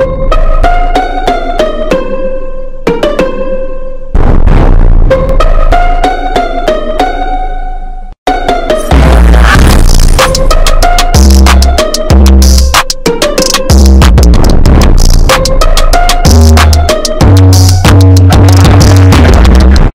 you